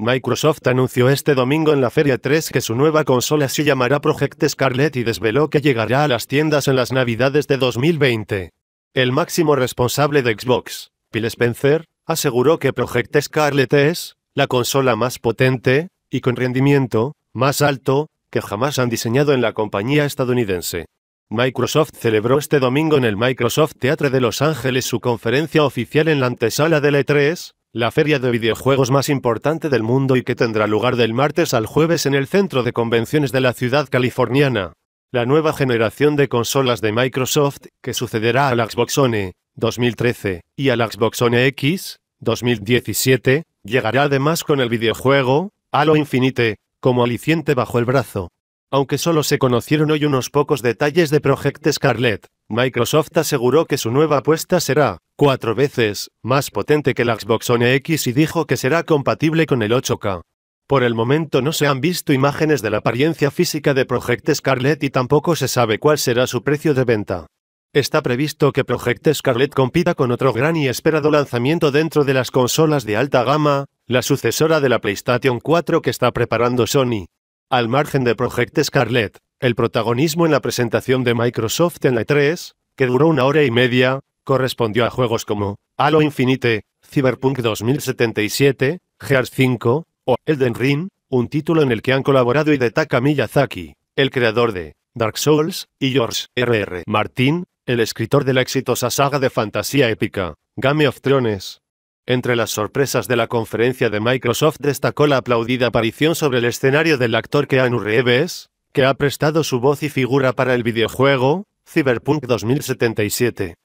Microsoft anunció este domingo en la Feria 3 que su nueva consola se llamará Project Scarlett y desveló que llegará a las tiendas en las Navidades de 2020. El máximo responsable de Xbox, Phil Spencer, aseguró que Project Scarlett es la consola más potente y con rendimiento más alto que jamás han diseñado en la compañía estadounidense. Microsoft celebró este domingo en el Microsoft Theatre de Los Ángeles su conferencia oficial en la antesala de E3, la feria de videojuegos más importante del mundo y que tendrá lugar del martes al jueves en el centro de convenciones de la ciudad californiana. La nueva generación de consolas de Microsoft, que sucederá al Xbox One 2013 y al Xbox One X 2017, llegará además con el videojuego Halo Infinite como aliciente bajo el brazo. Aunque solo se conocieron hoy unos pocos detalles de Project Scarlett, Microsoft aseguró que su nueva apuesta será cuatro veces más potente que la Xbox One X y dijo que será compatible con el 8K. Por el momento no se han visto imágenes de la apariencia física de Project Scarlett y tampoco se sabe cuál será su precio de venta. Está previsto que Project Scarlett compita con otro gran y esperado lanzamiento dentro de las consolas de alta gama, la sucesora de la PlayStation 4 que está preparando Sony. Al margen de Project Scarlett, el protagonismo en la presentación de Microsoft en la E3, que duró una hora y media, correspondió a juegos como Halo Infinite, Cyberpunk 2077, Gears 5 o Elden Ring, un título en el que han colaborado Hidetaka Miyazaki, el creador de Dark Souls, y George R.R. Martin, el escritor de la exitosa saga de fantasía épica, Game of Thrones. Entre las sorpresas de la conferencia de Microsoft destacó la aplaudida aparición sobre el escenario del actor Keanu Reeves, que ha prestado su voz y figura para el videojuego Cyberpunk 2077.